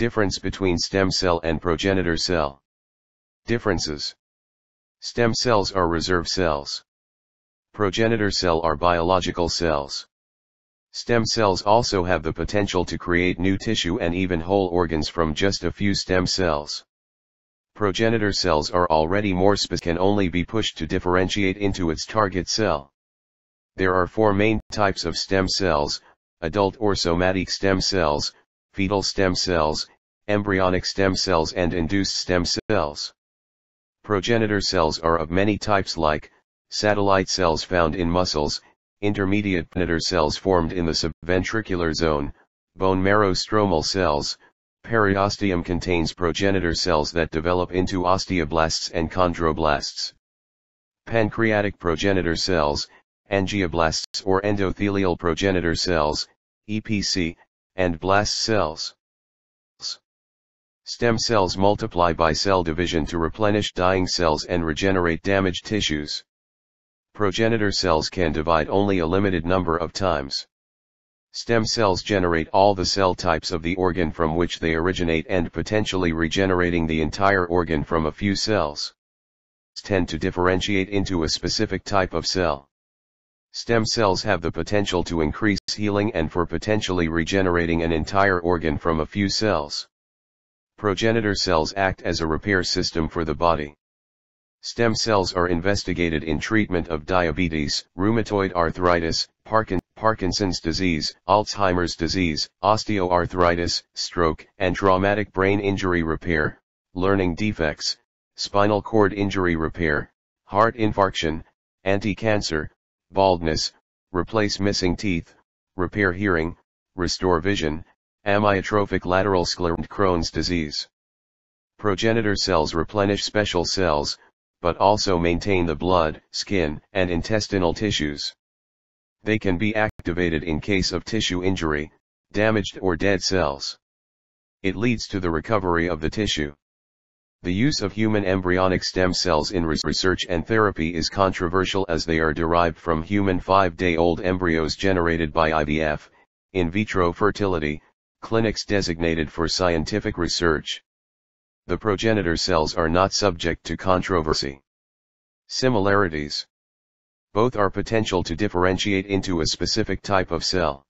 Difference between stem cell and progenitor cell. Differences. Stem cells are reserve cells. Progenitor cell are biological cells. Stem cells also have the potential to create new tissue and even whole organs from just a few stem cells. Progenitor cells are already more specific can only be pushed to differentiate into its target cell. There are four main types of stem cells, adult or somatic stem cells, fetal stem cells, embryonic stem cells and induced stem cells. Progenitor cells are of many types like, satellite cells found in muscles, intermediate progenitor cells formed in the subventricular zone, bone marrow stromal cells, periosteum contains progenitor cells that develop into osteoblasts and chondroblasts. Pancreatic progenitor cells, angioblasts or endothelial progenitor cells, EPC, and blast cells. Stem cells multiply by cell division to replenish dying cells and regenerate damaged tissues. Progenitor cells can divide only a limited number of times. Stem cells generate all the cell types of the organ from which they originate and potentially regenerating the entire organ from a few cells. Tend to differentiate into a specific type of cell. Stem cells have the potential to increase healing and for potentially regenerating an entire organ from a few cells. Progenitor cells act as a repair system for the body. Stem cells are investigated in treatment of diabetes, rheumatoid arthritis, Parkinson's disease, Alzheimer's disease, osteoarthritis, stroke, and traumatic brain injury repair, learning defects, spinal cord injury repair, heart infarction, anti-cancer, baldness, replace missing teeth, repair hearing, restore vision, amyotrophic lateral sclerosis Crohn's disease. Progenitor cells replenish special cells, but also maintain the blood, skin, and intestinal tissues. They can be activated in case of tissue injury, damaged or dead cells. It leads to the recovery of the tissue. The use of human embryonic stem cells in research and therapy is controversial as they are derived from human five-day-old embryos generated by IVF, in vitro fertility, clinics designated for scientific research. The progenitor cells are not subject to controversy. Similarities. Both are potential to differentiate into a specific type of cell.